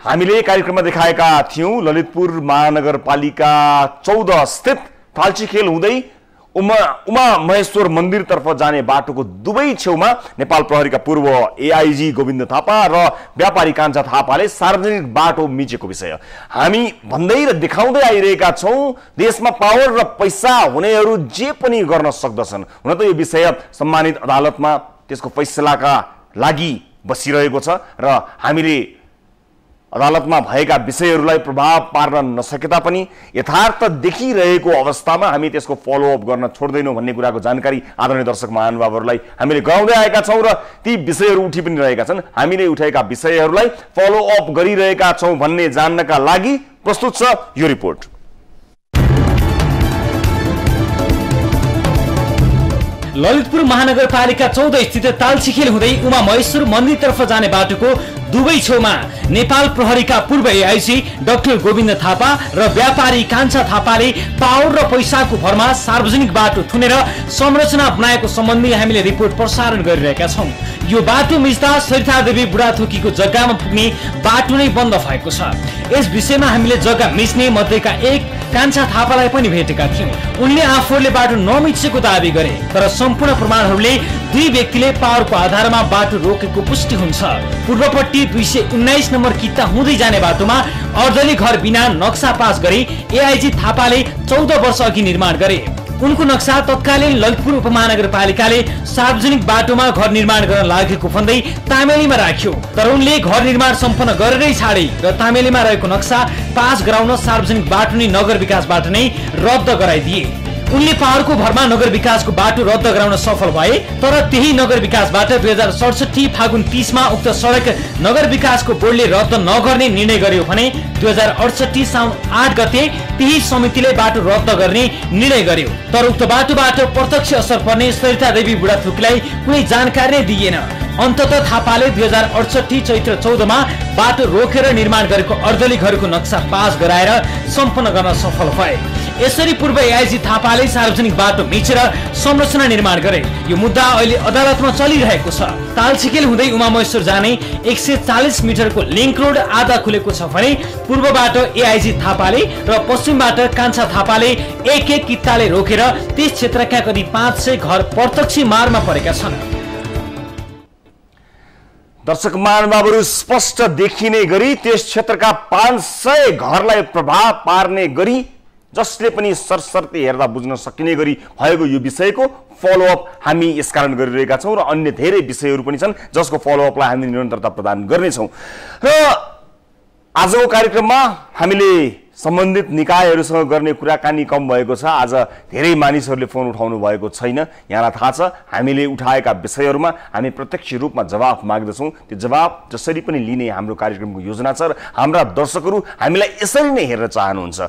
हामीले कार्यक्रममा देखाएका थियौँ ललितपुर महानगरपालिका चौध स्थित फाल्ची खेल हुँदै उमा उमा महेश्वर मन्दिरतर्फ जाने बाटोको दुवै छेउमा नेपाल प्रहरीका पूर्व एआइजी गोविन्द थापा र व्यापारी कान्छा थापाले सार्वजनिक बाटो मिचेको विषय। हामी भन्दै र देखाउँदै आइरहेका छौँ देशमा पावर र पैसा हुनेहरू जे पनि गर्न सक्दछन्। हुन त यो विषय सम्मानित अदालतमा त्यसको फैसलाका लागि बसिरहेको छ र हामीले अदालतमा भएका विषयहरूलाई प्रभाव पार्न नसके तापनि यथार्थ देखिरहेको अवस्थामा हामी त्यसको फलोअप गर्न छोड्दैनौँ भन्ने कुराको जानकारी आदरणीय दर्शक महानुभावहरूलाई हामीले गराउँदै आएका छौँ र ती विषयहरू उठि पनि रहेका छन्। हामीले उठाएका विषयहरूलाई फलोअप गरिरहेका छौँ भन्ने जान्नका लागि प्रस्तुत छ यो रिपोर्ट। ललितपुर महानगरपालिका चौध स्थित तालसिखेल हुँदै उमा महेश्वर मन्दिरतर्फ जाने बाटोको दुवै छेउमा नेपाल प्रहरीका पूर्व एआइसी डाक्टर गोविन्द थापा र व्यापारी कान्छा थापाले पावर र पैसाको भरमा सार्वजनिक बाटो थुनेर संरचना बनाएको सम्बन्धी हामीले रिपोर्ट प्रसारण गरिरहेका छौँ। यो बाटो मिच्दा सरिता देवी बुढाथोकीको जग्गामा पुग्ने बाटो नै बन्द भएको छ। यस विषयमा हामीले जग्गा मिच्ने मध्येका एक कान्छा थापालाई पनि भेटेका थियौँ। उनले आफूहरूले बाटो नमिचेको दावी गरे तर सम्पूर्ण प्रमाणहरूले दुई व्यक्तिले पावरको आधारमा बाटो रोकेको पुष्टि हुन्छ। पूर्वपट्टि दुई सय उन्नाइस नम्बर किता हुँदै जाने बाटोमा अर्दली घर बिना नक्सा पास गरी एआइजी थापाले चौध वर्ष अघि निर्माण गरे। उनको नक्सा तत्कालीन ललितपुर उपमहानगरपालिकाले सार्वजनिक बाटोमा घर निर्माण गर्न लागेको भन्दै तामेलीमा राख्यो। तर उनले घर निर्माण सम्पन्न गरेरै छाडे र तामेलीमा रहेको नक्सा पास गराउन सार्वजनिक बाटो नै नगर विकासबाट नै रद्द गराइदिए। उनले पहाडको भरमा नगर विकासको बाटो रद्द गराउन सफल भए तर त्यही नगर विकासबाट दुई हजार सडसठी फागुन तिसमा उक्त सडक नगर विकासको बोर्डले रद्द नगर्ने निर्णय गर्यो भने दुई हजार अडसठी साउन आठ गते त्यही समितिले बाटो रद्द गर्ने निर्णय गर्यो। तर उक्त बाटोबाट प्रत्यक्ष असर पर्ने सरिता देवी बुढाथोकीलाई कुनै जानकारी नै दिइएन अन्तत थापाले दुई हजार अडसठी चैत्र चौधमा बाटो रोकेर निर्माण गरेको अर्दली घरको नक्सा पास गराएर सम्पन्न गर्न सफल भए। यसरी पूर्व एआइजी थापाले सार्वजनिक बाटो मिचेर संरचना निर्माण गरे। यो मुद्दा अहिले अदालतमा चलिरहेको छ। तालसिकेल हुँदै उमामहेश्वर जाने एक सय चालिस मिटरको लिङ्क रोड आधा खुलेको छ भने पूर्वबाट एआइजी थापाले र पश्चिमबाट कान्छा थापाले एक एक कित्ताले रोकेर त्यस क्षेत्रका करिब पाँच सय घर प्रत्यक्ष मारमा परेका छन्। दर्शक महानुभावहरू स्पष्ट देखिने गरी त्यस क्षेत्रका पाँच सय घरलाई प्रभाव पार्ने गरी जसले पनि सरसर्ती हेर्दा बुझ्न सकिने गरी भएको यो विषयको फलोअप हामी यसकारण गरिरहेका छौँ र अन्य धेरै विषयहरू पनि छन् जसको फलोअपलाई हामी निरन्तरता प्रदान गर्नेछौँ। र आजको कार्यक्रममा हामीले सम्बन्धित निकायहरूसँग गर्ने कुराकानी कम भएको छ। आज धेरै मानिसहरूले फोन उठाउनु भएको छैन। यहाँलाई थाहा छ हामीले उठाएका विषयहरूमा हामी प्रत्यक्ष रूपमा जवाफ माग्दछौँ। त्यो जवाब जसरी पनि लिने हाम्रो कार्यक्रमको योजना छ र हाम्रा दर्शकहरू हामीलाई यसरी नै हेर्न चाहनुहुन्छ।